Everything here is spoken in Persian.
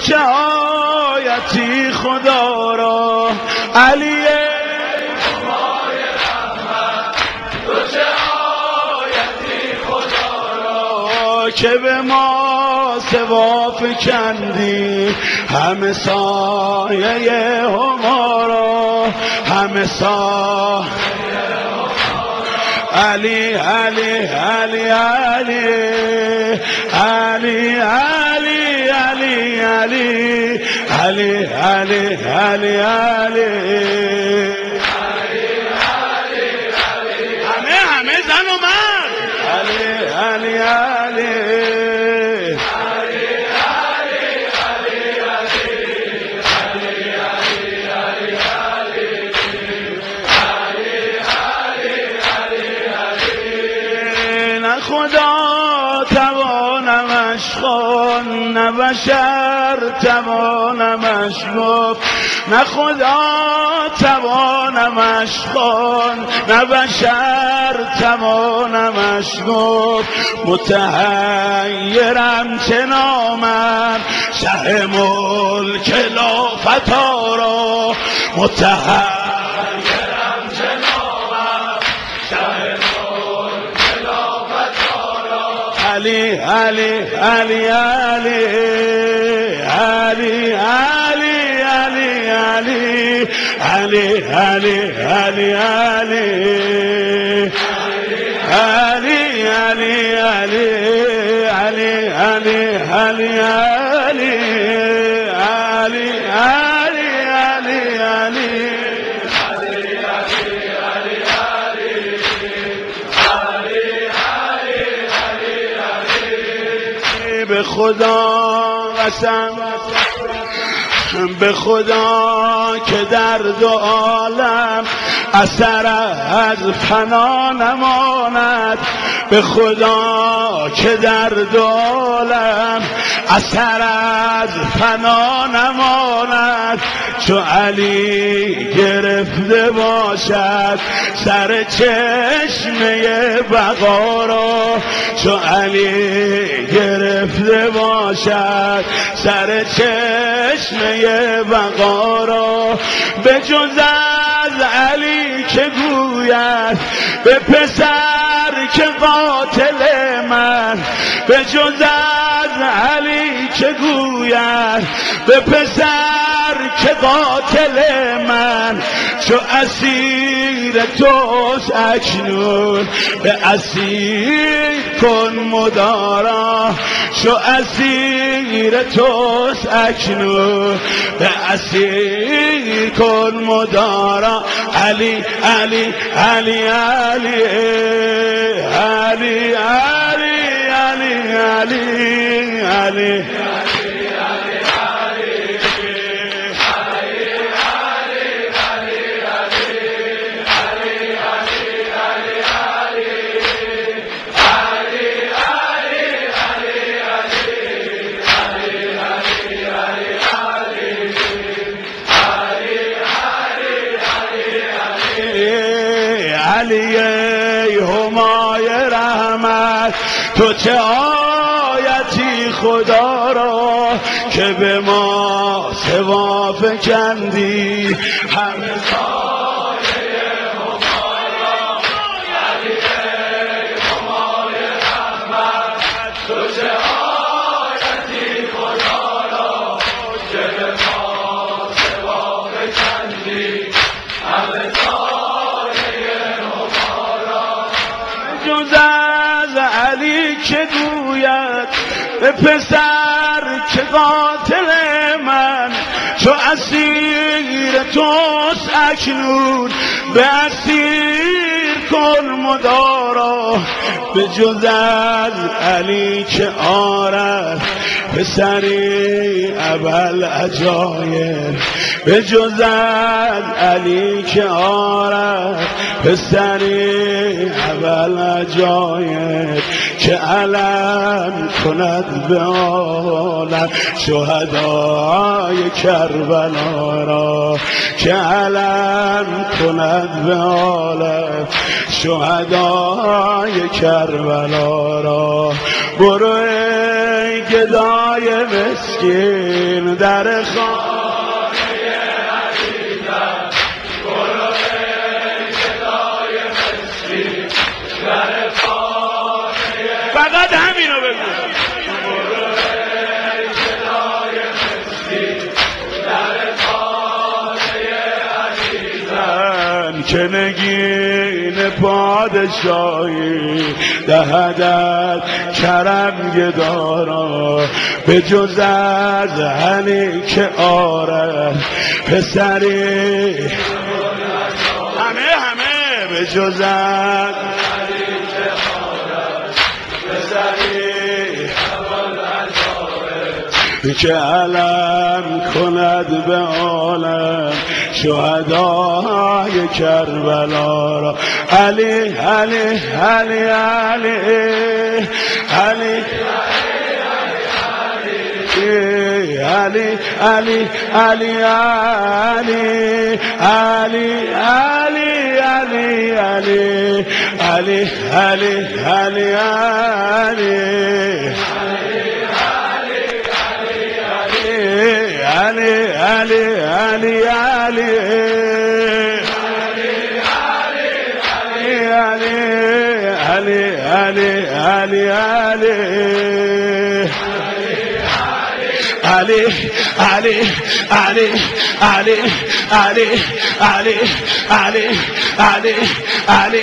چه آیتی خدا را. علی که به ما سوا فکندی همه سایه همارا همه سایه علي علي علي علي علي علي علي علي علي علي علي خدا توانمش خون نه بشر توانمش گفت نه خدا توانمش خون نه بشر توانمش گفت متحیرم چه نامم شه ملک لافتا را هالي هالي هالي هالي هالي هالي هالي هالي هالي هالي هالي هالي هالي هالي هالي هالي هالي هالي به خدا قسم. به خدا که در دو عالم اثر از فنا نماند. به خدا که در دو عالم اثر از فنا نماند. چو علی گرفته باشد سر چشمه بقا را. چو علی گرفته باشد سر چشمه بقا را. به جز از علی که گوید به پسر که قاتل من. به جز از علی که گوید به پسر که قاتل من. چو اسیر توست اکنون به اسیر کن مدارا. چو اسیر توست اکنون به اسیر کن مدارا. علی علی علی علی علی علی علی. علی علی علی علي همای رحمت تو چه خدا را که به ما سوا فکندی همه پسر که قاتل من چو اسیر توست اکنون. به اسیر کن مدارا به جز از علی که آرد. پسری اول عجایب به جز از علی که آرد. پسری اول عجایب که علم کند به عالم شهدای کربلا را؟ که علم کند به عالم شهدای کربلا را؟ برو ای ای گدای مسکین در خانه فقط همینو بگو. که نگین پادشاهی دهدت کرم گدارا به جز از هنی که آره پسری همه همه. به جز از که علم کند به عالم شهدای کربلا را علی علی علی علی علی علی علی علی علی علی علی علی علی علی علی علی علی علي علي علي علي علي علي علي علي علي علي علي علي علي علي علي علي علي علي